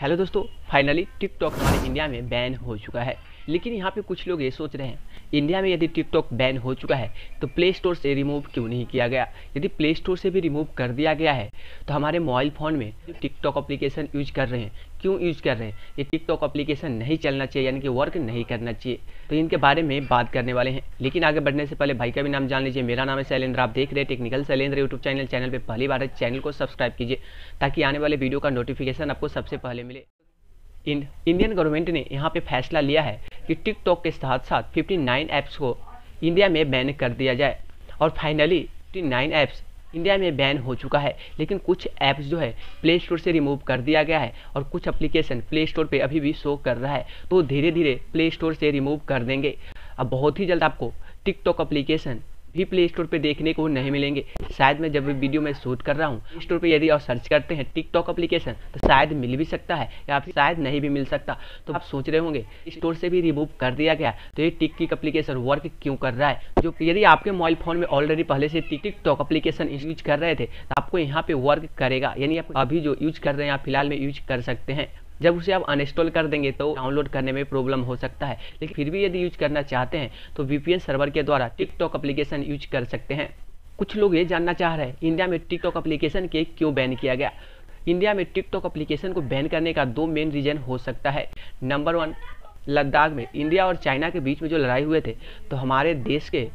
Hello दोस्तों finally TikTok हमारे India में बैन हो चुका है। लेकिन यहाँ पे कुछ लोग ये सोच रहे हैं इंडिया में यदि टिकटॉक बैन हो चुका है तो प्ले स्टोर से रिमूव क्यों नहीं किया गया? यदि प्ले स्टोर से भी रिमूव कर दिया गया है तो हमारे मोबाइल फ़ोन में टिकटॉक अप्लीकेशन यूज़ कर रहे हैं। क्यों यूज़ कर रहे हैं? ये टिकटॉक अप्लीकेशन नहीं चलना चाहिए, यानी कि वर्क नहीं करना चाहिए। तो इनके बारे में बात करने वाले हैं। लेकिन आगे बढ़ने से पहले भाई का भी नाम जान लीजिए। मेरा नाम है शैलेंद्र। आप देख रहे हैं technical Shailendra YouTube channel channel पर पहली बार चैनल को सब्सक्राइब कीजिए, ताकि आने वाले वीडियो का नोटिफिकेशन आपको सबसे पहले मिले। इंडियन गवर्नमेंट ने यहाँ पे फैसला लिया है कि टिकटॉक के साथ साथ 59 ऐप्स को इंडिया में बैन कर दिया जाए। और फाइनली 59 ऐप्स इंडिया में बैन हो चुका है। लेकिन कुछ ऐप्स जो है प्ले स्टोर से रिमूव कर दिया गया है और कुछ एप्लीकेशन प्ले स्टोर पर अभी भी शो कर रहा है। तो धीरे धीरे प्ले स्टोर से रिमूव कर देंगे। अब बहुत ही जल्द आपको टिकटॉक एप्लीकेशन भी प्ले स्टोर पर देखने को नहीं मिलेंगे। शायद मैं जब वीडियो में शूट कर रहा हूँ प्ले स्टोर पे यदि आप सर्च करते हैं टिकटॉक अप्लीकेशन तो शायद मिल भी सकता है या फिर शायद नहीं भी मिल सकता। तो आप सोच रहे होंगे स्टोर से भी रिमूव कर दिया गया। तो ये टिक अप्लीकेशन वर्क क्यों कर रहा है? जो यदि आपके मोबाइल फ़ोन में ऑलरेडी पहले से टिकटॉक अप्लीकेशन यूज़ कर रहे थे तो आपको यहाँ पे वर्क करेगा। यानी आप अभी जो यूज़ कर रहे हैं, आप फ़िलहाल में यूज़ कर सकते हैं। जब उसे आप अनइंस्टॉल कर देंगे तो डाउनलोड करने में प्रॉब्लम हो सकता है। लेकिन फिर भी यदि यूज़ करना चाहते हैं तो वीपीएन सर्वर के द्वारा टिकटॉक एप्लीकेशन यूज़ कर सकते हैं। कुछ लोग ये जानना चाह रहे हैं इंडिया में टिकटॉक एप्लीकेशन के क्यों बैन किया गया? इंडिया में टिकटॉक एप्लीकेशन को बैन करने का दो मेन रीजन हो सकता है। नंबर वन लद्दाख में इंडिया और चाइना के बीच में जो लड़ाई हुए थे तो हमारे देश के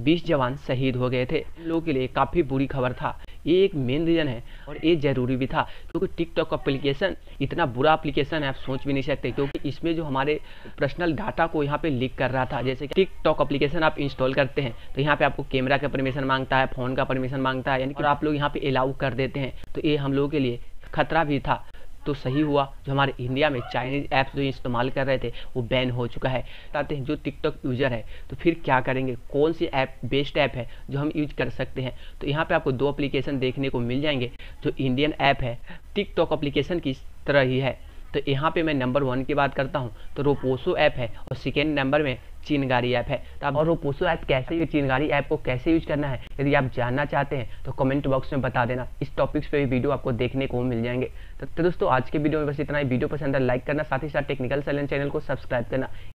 20 जवान शहीद हो गए थे। लोगों के लिए काफ़ी बुरी खबर था। ये एक मेन रीज़न है और ये ज़रूरी भी था, क्योंकि टिकटॉक अप्लीकेशन इतना बुरा अप्लीकेशन है, आप सोच भी नहीं सकते, क्योंकि इसमें जो हमारे पर्सनल डाटा को यहाँ पे लीक कर रहा था, जैसे कि टिकटॉक अप्लीकेशन आप इंस्टॉल करते हैं तो यहाँ पे आपको कैमरा का परमिशन माँगता है फ़ोन का परमिशन माँगता है, यानी कि आप लोग यहाँ पर अलाउ कर देते हैं तो ये हम लोगों के लिए खतरा भी था। तो सही हुआ। जो हमारे इंडिया में चाइनीज़ ऐप्स जो इस्तेमाल कर रहे थे, वो बैन हो चुका है। बताते हैं जो टिकटॉक यूज़र है तो फिर क्या करेंगे? कौन सी ऐप बेस्ट ऐप है जो हम यूज़ कर सकते हैं? तो यहाँ पर आपको दो अप्लीकेशन देखने को मिल जाएँगे, जो इंडियन ऐप है। टिकटॉक एप्लीकेशन की तरह ही है? तो यहाँ पे मैं नंबर वन की बात करता हूँ। तो रोपोसो ऐप है और सेकेंड नंबर में चिनगारी ऐप है। तो आप और वो पोसो ऐप कैसे चिनगारी ऐप को कैसे यूज़ करना है? यदि आप जानना चाहते हैं तो कमेंट बॉक्स में बता देना। इस टॉपिक्स पे भी वीडियो आपको देखने को मिल जाएँगे। तो, तो दोस्तों आज के वीडियो में बस इतना ही। वीडियो पसंद है लाइक करना। साथ ही साथ टेक्निकल सैलेंट चैनल को सब्सक्राइब करना।